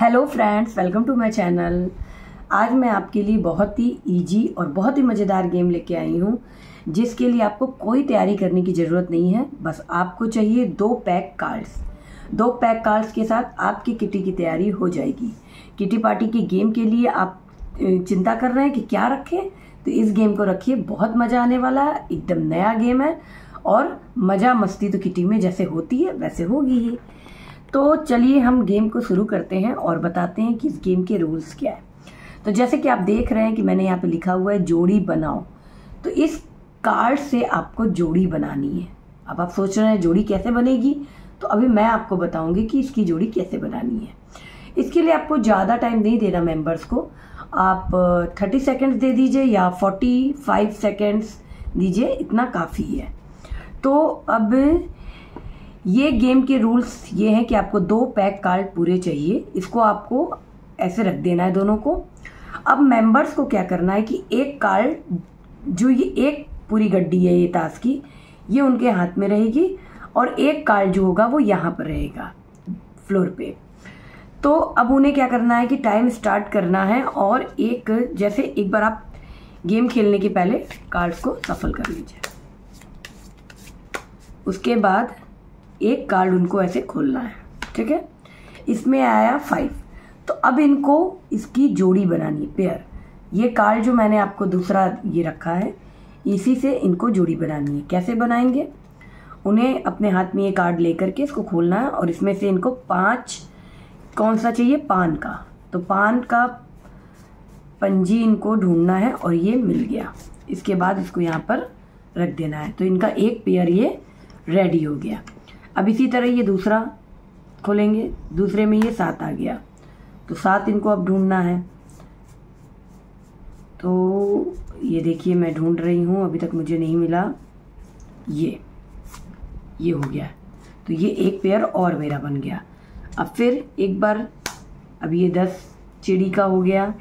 Hello friends welcome to my channel आज मैं आपके लिए बहुत ही इजी और बहुत ही मज़ेदार गेम लेके आई हूँ, जिसके लिए आपको कोई तैयारी करने की ज़रूरत नहीं है। बस आपको चाहिए दो पैक कार्ड्स दो पैक कार्ड्स के साथ आपकी किटी की तैयारी हो जाएगी। किटी पार्टी के गेम के लिए आप चिंता कर रहे हैं कि क्या रखें? तो इस गेम को रखिए, बहुत मज़ा आने वाला है एकदम नया गेम है। और मज़ा मस्ती तो किटी में जैसे होती है, वैसे होगी ही। तो चलिए हम गेम को शुरू करते हैं और बताते हैं कि इस गेम के रूल्स क्या है। तो जैसे कि आप देख रहे हैं कि मैंने यहाँ पे लिखा हुआ है, जोड़ी बनाओ। तो इस कार्ड से आपको जोड़ी बनानी है। अब आप सोच रहे हैं जोड़ी कैसे बनेगी? तो अभी मैं आपको बताऊँगी कि इसकी जोड़ी कैसे बनानी है। इसके लिए आपको ज़्यादा टाइम नहीं देना मेंबर्स को। आप थर्टी सेकेंड्स दे दीजिए या फोर्टी फाइव सेकेंड्स दीजिए, इतना काफ़ी है। तो अब ये गेम के रूल्स ये हैं कि आपको दो पैक कार्ड पूरे चाहिए। इसको आपको ऐसे रख देना है दोनों को। अब मेंबर्स को क्या करना है कि एक कार्ड जो ये एक पूरी गड्डी है ये ताश की, ये उनके हाथ में रहेगी और एक कार्ड जो होगा वो यहाँ पर रहेगा फ्लोर पे। तो अब उन्हें क्या करना है कि टाइम स्टार्ट करना है और एक, जैसे एक बार आप गेम खेलने के पहले कार्ड्स को सफल कर लीजिए। उसके बाद एक कार्ड उनको ऐसे खोलना है, ठीक है? इसमें आया फाइव तो अब इनको इसकी जोड़ी बनानी है पेयर ये कार्ड जो मैंने आपको दूसरा ये रखा है, इसी से इनको जोड़ी बनानी है। कैसे बनाएँगे? उन्हें अपने हाथ में ये कार्ड लेकर के इसको खोलना है और इसमें से इनको पाँच, कौन सा चाहिए? पान का। तो पान का पंजी इनको ढूंढना है और ये मिल गया। इसके बाद इसको यहाँ पर रख देना है। तो इनका एक पेयर ये रेडी हो गया। अब इसी तरह ये दूसरा खोलेंगे, दूसरे में ये सात आ गया। तो सात इनको अब ढूंढना है। तो ये देखिए, मैं ढूंढ रही हूँ, अभी तक मुझे नहीं मिला। ये ये हो गया। तो ये एक पेयर और मेरा बन गया। अब फिर एक बार, अब ये दस चिड़ी का हो गया।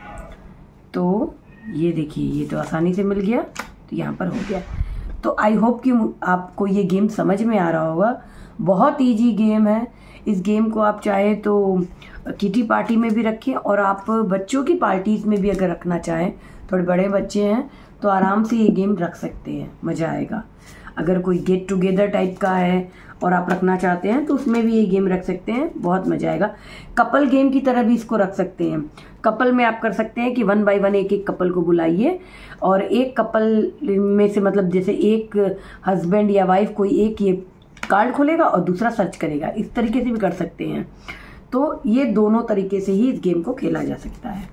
तो ये देखिए, ये तो आसानी से मिल गया। तो यहाँ पर हो गया। तो आई होप कि आपको ये गेम समझ में आ रहा होगा। बहुत ईजी गेम है। इस गेम को आप चाहे तो किटी पार्टी में भी रखें और आप बच्चों की पार्टीज़ में भी अगर रखना चाहें, थोड़े बड़े बच्चे हैं तो आराम से ये गेम रख सकते हैं। मज़ा आएगा। अगर कोई गेट टुगेदर टाइप का है और आप रखना चाहते हैं तो उसमें भी ये गेम रख सकते हैं। बहुत मज़ा आएगा। कपल गेम की तरह भी इसको रख सकते हैं। कपल में आप कर सकते हैं कि वन बाय वन एक एक कपल को बुलाइए और एक कपल में से मतलब जैसे एक हस्बैंड या वाइफ कोई एक ये कार्ड खोलेगा और दूसरा सर्च करेगा। इस तरीके से भी कर सकते हैं। तो ये दोनों तरीके से ही इस गेम को खेला जा सकता है।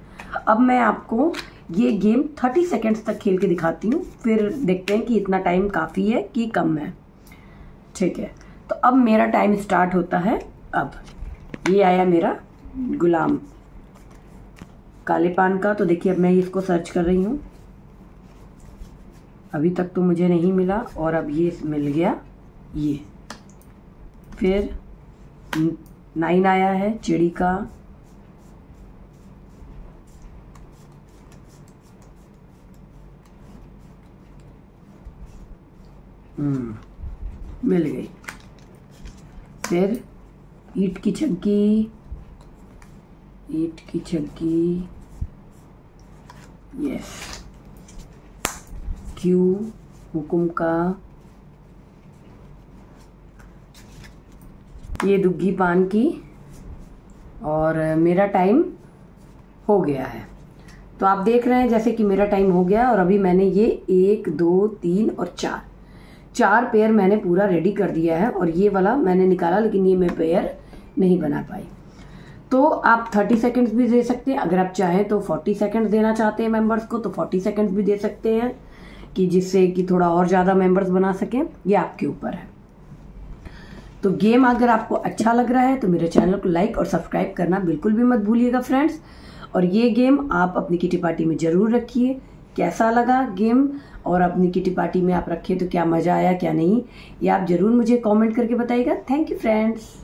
अब मैं आपको ये गेम 30 सेकेंड्स तक खेल के दिखाती हूँ, फिर देखते हैं कि इतना टाइम काफ़ी है कि कम है। ठीक है तो अब मेरा टाइम स्टार्ट होता है। अब, ये आया मेरा गुलाम। काले पान का तो देखिए अब मैं इसको सर्च कर रही हूँ। अभी तक तो मुझे नहीं मिला, और अब ये मिल गया, ये। फिर नाइन आया है, चिड़ी का। मिल गई। फिर ईट की छक्की, ईट की छक्की यस क्यू, हुकुम का। ये दुग्गी पान की और मेरा टाइम हो गया है। तो आप देख रहे हैं जैसे कि मेरा टाइम हो गया और अभी मैंने ये एक, दो, तीन और चार चार पेयर मैंने पूरा रेडी कर दिया है और ये वाला मैंने निकाला, लेकिन ये मैं पेयर नहीं बना पाई। तो आप थर्टी सेकेंड्स भी दे सकते हैं। अगर आप चाहें तो फोर्टी सेकेंड्स देना चाहते हैं मेंबर्स को तो फोर्टी सेकेंड्स भी दे सकते हैं कि जिससे कि थोड़ा और ज़्यादा मेंबर्स बना सकें। ये आपके ऊपर है। तो गेम अगर आपको अच्छा लग रहा है तो मेरे चैनल को लाइक और सब्सक्राइब करना बिल्कुल भी मत भूलिएगा फ्रेंड्स और ये गेम आप अपनी किटी पार्टी में ज़रूर रखिए। कैसा लगा गेम? और अपनी किटी पार्टी में आप रखें तो क्या मज़ा आया, क्या नहीं? ये आप ज़रूर मुझे कमेंट करके बताइएगा। Thank you friends